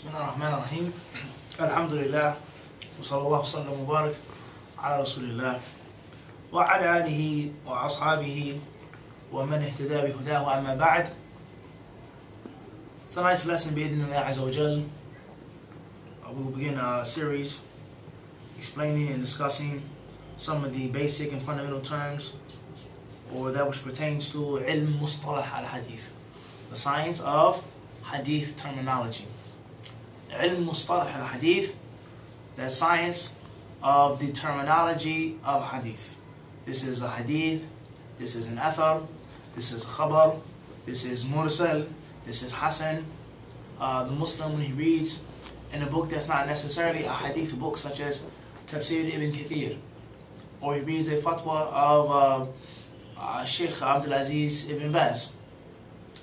بسم الله الرحمن الرحيم الحمد لله وصلى الله وسلم وبارك على رسول الله وعلى آله وأصحابه ومن اهتدى بهداه أما بعد Tonight's lesson بإذن الله عز وجل we will begin a series explaining and discussing some of the basic and fundamental terms or that which pertains to علم مصطلح al-hadith the science of hadith terminology علم مصطلح al-hadith the science of the terminology of hadith this is a hadith this is an athar this is khabar this is mursal this is hasan uh, the muslim when he reads in a book that's not necessarily a hadith book such as tafsir ibn kathir or he reads a fatwa of uh, uh, Sheikh Abdul Aziz ibn Baz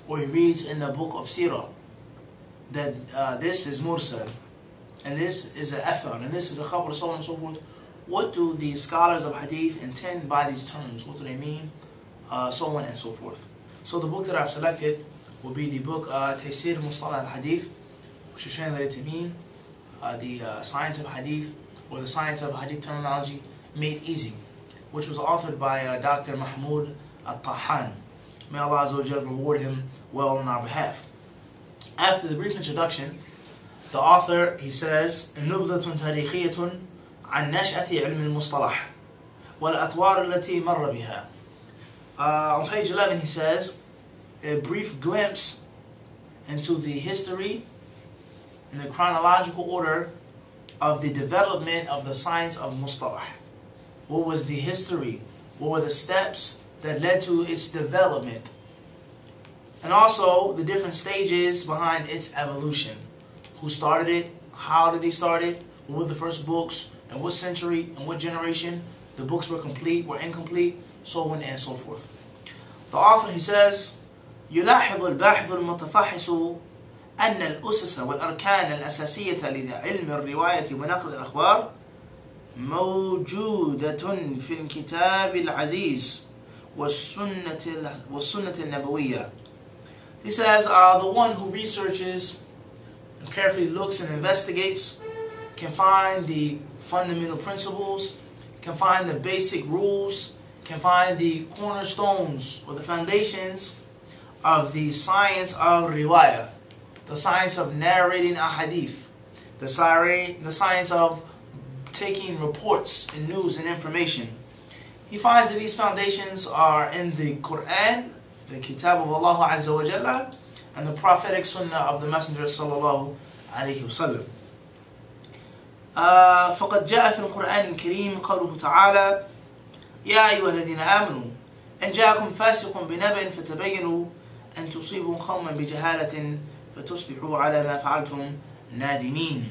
or he reads in the book of Sirah that uh, this is mursal and this is an athar and this is a khabar so on and so forth. What do the scholars of hadith intend by these terms? What do they mean? Uh, so on and so forth. So the book that I've selected will be the book uh, Taysir Mustalah al-Hadith which is translated to mean uh, the uh, science of hadith or the science of hadith terminology made easy which was authored by uh, Dr. Mahmoud Al-Tahan. May Allah Azza reward him well on our behalf after the brief introduction the author he says نبذة تاريخية عن نشأة علم المصطلح والأطوار التي مر بها uh, on page 11 he says a brief glimpse into the history in the chronological order of the development of the science of mustalah. What was the history? What were the steps that led to its development? And also the different stages behind its evolution. Who started it? How did they start it? What were the first books? And what century and what generation? The books were complete, were incomplete, so on and so forth. The author, he says, يلاحظ الباحث المتفحص أن الأسس والأركان الأساسية لعلم الرواية ونقل الأخبار موجودة في الكتاب العزيز والسنة والسنة النبوية. he says, uh, the one who researches and carefully looks and investigates can find the fundamental principles, can find the basic rules, can find the cornerstones or the foundations of the science of riwayah, the science of narrating a hadith, the, the science of taking reports and news and information. He finds that these foundations are in the Quran, the Kitab of Allah Azza wa Jalla, and the prophetic sunnah of the Messenger sallallahu alayhi wasallam. Uh, فقد جاء في القرآن الكريم قوله تعالى يا أيها الذين آمنوا إن جاءكم فاسق بنبأ فتبينوا أن تصيبوا قوما بجهالة فتصبحوا على ما فعلتم نادمين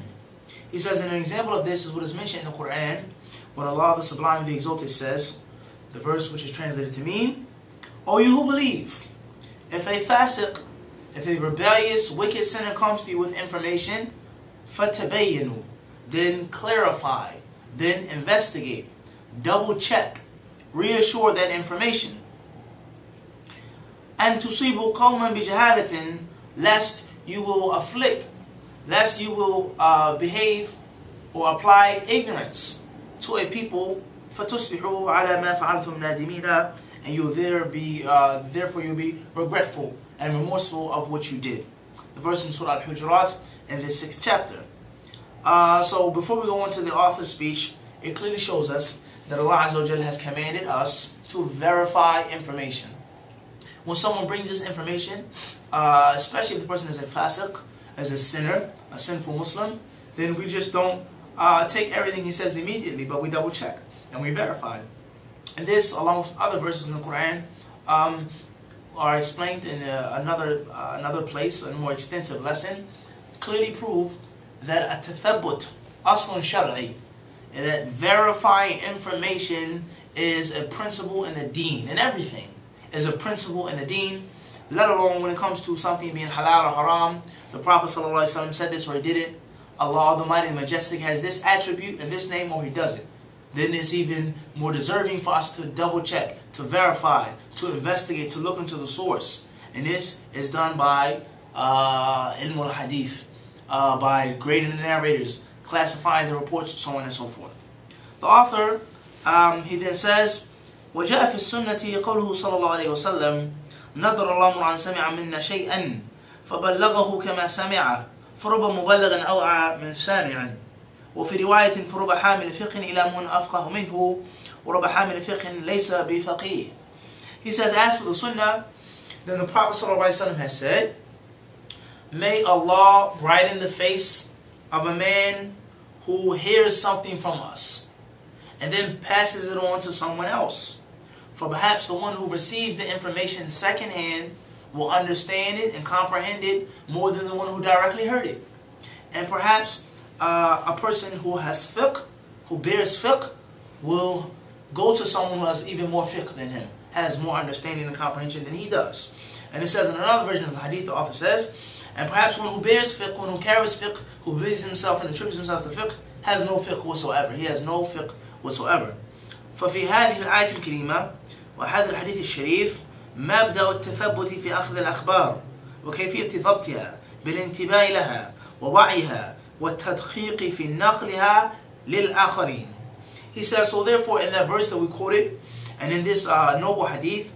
He says, and an example of this is what is mentioned in the Quran when Allah the Sublime the Exalted says, the verse which is translated to mean, O you who believe, if a fasiq, if a rebellious, wicked sinner comes to you with information, فَتَبَيَّنُوا Then clarify, then investigate, double check, reassure that information. And tusibu qawman bijahalatin, lest you will afflict, lest you will uh, behave or apply ignorance to a people, فَتُصْبِحُوا عَلَى مَا فَعَلْتُمْ نَادِمِينَ and you'll there be, uh, therefore you'll be regretful and remorseful of what you did. The verse in Surah Al-Hujurat in the sixth chapter. Uh, so before we go into the author's speech, it clearly shows us that Allah Azza has commanded us to verify information. When someone brings this information, uh, especially if the person is a fasiq, as a sinner, a sinful Muslim, then we just don't uh, take everything he says immediately, but we double check and we verify. And this, along with other verses in the Quran, um, are explained in uh, another uh, another place, a more extensive lesson, clearly prove that a tathabbut, aslun shar'i, that verifying information is a principle in the deen, and everything is a principle in the deen, let alone when it comes to something being halal or haram. The Prophet ﷺ said this or he didn't. Allah the Almighty and Majestic has this attribute and this name or he doesn't Then it's even more deserving for us to double check, to verify, to investigate, to look into the source. And this is done by uh, ilm al-hadith, uh, by grading the narrators, classifying the reports, so on and so forth. The author, um, he then says, وجاء في السنة قوله صلى الله عليه وسلم نظر الله امرأ سمع منا شيئا فبلغه كما سمعه فرب مبلغ أوعى من سامع وفي رواية فرب حامل فقه إلى من أفقه منه ورب حامل فقه ليس بفقيه He says, as for the sunnah, then the Prophet ﷺ has said, May Allah brighten the face of a man who hears something from us and then passes it on to someone else. For perhaps the one who receives the information secondhand will understand it and comprehend it more than the one who directly heard it. And perhaps uh, a person who has fiqh, who bears fiqh, will go to someone who has even more fiqh than him, has more understanding and comprehension than he does. And it says in another version of the hadith, the author says, and perhaps one who bears fiqh, one who carries fiqh, who busies himself and attributes himself to fiqh, has no fiqh whatsoever. He has no fiqh whatsoever. ففي هذه الآية الكريمة وهذا الحديث الشريف مبدأ التثبت في أخذ الأخبار وكيفية ضبطها بالانتباه لها ووعيها والتدقيق في نقلها للآخرين. He says, so therefore in that verse that we quoted, and in this uh, noble hadith,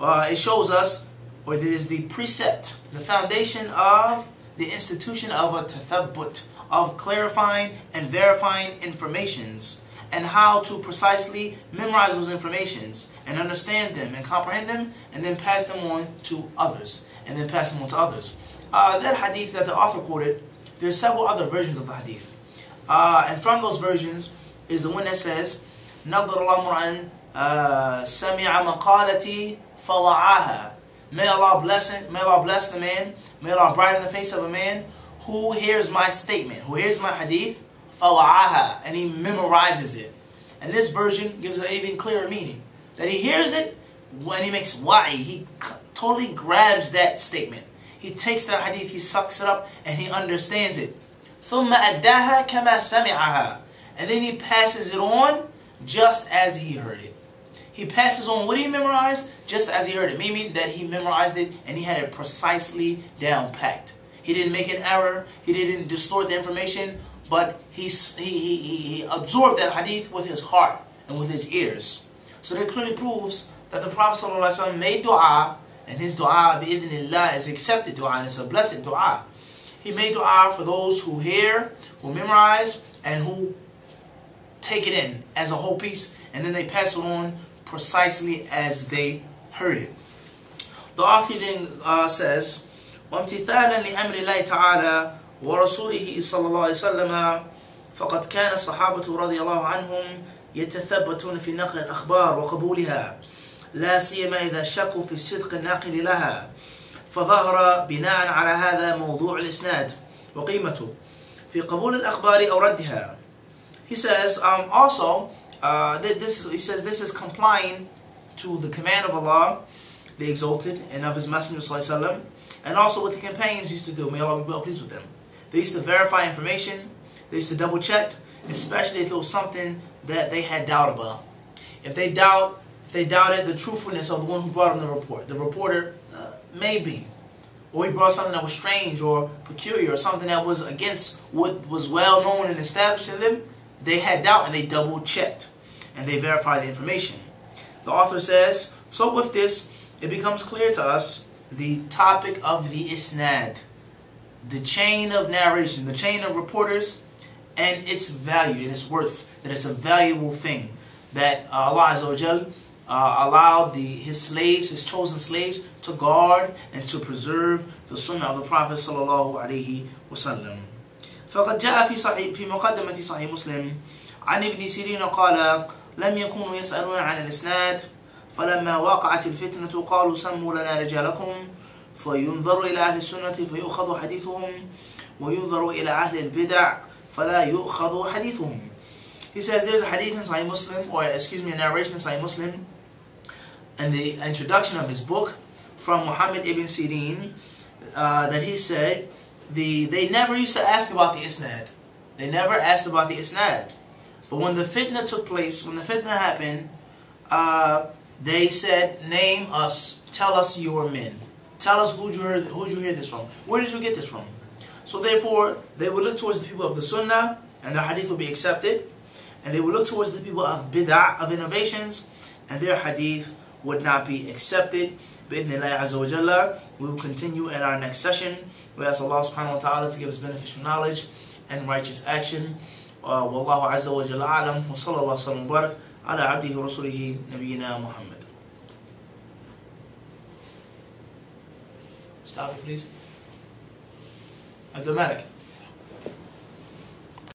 uh, it shows us, or it is the precept, the foundation of the institution of a tathabbut, of clarifying and verifying informations and how to precisely memorize those informations and understand them and comprehend them and then pass them on to others and then pass them on to others. Uh, that hadith that the author quoted, there's several other versions of the hadith. Uh, and from those versions is the one that says, نظر الله مرأً سمع مقالتي فوعاها May Allah bless it, may Allah bless the man, may Allah brighten the face of a man who hears my statement, who hears my hadith, فَوَعَاهَا And he memorizes it. And this version gives an even clearer meaning. That he hears it, when he makes wa'i, he totally grabs that statement. He takes that hadith, he sucks it up, and he understands it. ثُمَّ أَدَّاهَا كَمَا سَمِعَهَا And then he passes it on just as he heard it. He passes on what he memorized just as he heard it, meaning that he memorized it and he had it precisely down packed. He didn't make an error, he didn't distort the information, but he, he, he, he absorbed that hadith with his heart and with his ears. So that clearly proves that the Prophet ﷺ made dua, and his dua, bi'idhnillah, is accepted dua, and it's a blessed dua. He made dua for those who hear, who memorize, and who take it in as a whole piece, and then they pass it on precisely as they heard it. The author then uh, says, وامتثالا لأمر الله تعالى ورسوله صلى الله عليه وسلم فقد كان الصحابة رضي الله عنهم يتثبتون في نقل الأخبار وقبولها لا سيما إذا شكوا في صدق الناقل لها فظهر بناء على هذا موضوع الإسناد وقيمته في قبول الأخبار أو ردها He says um, also uh, this he says this is complying to the command of Allah the exalted and of his messenger sallallahu and also what the companions used to do may Allah be well pleased with them They used to verify information. They used to double check, especially if it was something that they had doubt about. If they doubt, they doubted the truthfulness of the one who brought them the report, the reporter uh, maybe, or he brought something that was strange or peculiar or something that was against what was well known and established in them, they had doubt and they double checked and they verified the information. The author says, so with this, it becomes clear to us the topic of the isnad the chain of narration, the chain of reporters, and its value and its worth. That it's a valuable thing that Allah Azza uh, allowed the, his slaves, his chosen slaves, to guard and to preserve the sunnah of the Prophet sallallahu alaihi wasallam. فقد جاء في صحيح في مقدمة صحيح مسلم عن ابن سيرين قال لم يكونوا يسألون عن الإسناد فلما وقعت الفتنة قالوا سموا لنا رجالكم فينظر إلى أهل السنة فيؤخذ حديثهم وينظر إلى أهل البدع فلا يؤخذ حديثهم He says there's a hadith in Sahih Muslim, or excuse me, a narration in Sahih Muslim, and the introduction of his book from Muhammad ibn Sirin, uh, that he said, the they never used to ask about the isnad. They never asked about the isnad. But when the fitna took place, when the fitna happened, uh, they said, name us, tell us your men. Tell us who you heard, who you hear this from. Where did you get this from? So therefore, they will look towards the people of the Sunnah, and their hadith will be accepted. And they will look towards the people of bid'ah, of innovations, and their hadith would not be accepted. Bidnillahi Azza Jalla, we will continue in our next session. We ask Allah subhanahu wa ta'ala to give us beneficial knowledge and righteous action. Uh, Wallahu Azza wa Jalla alam, wa sallallahu barak, ala abdihi wa rasulihi nabiyina Muhammad. Stop it, please. Automatic.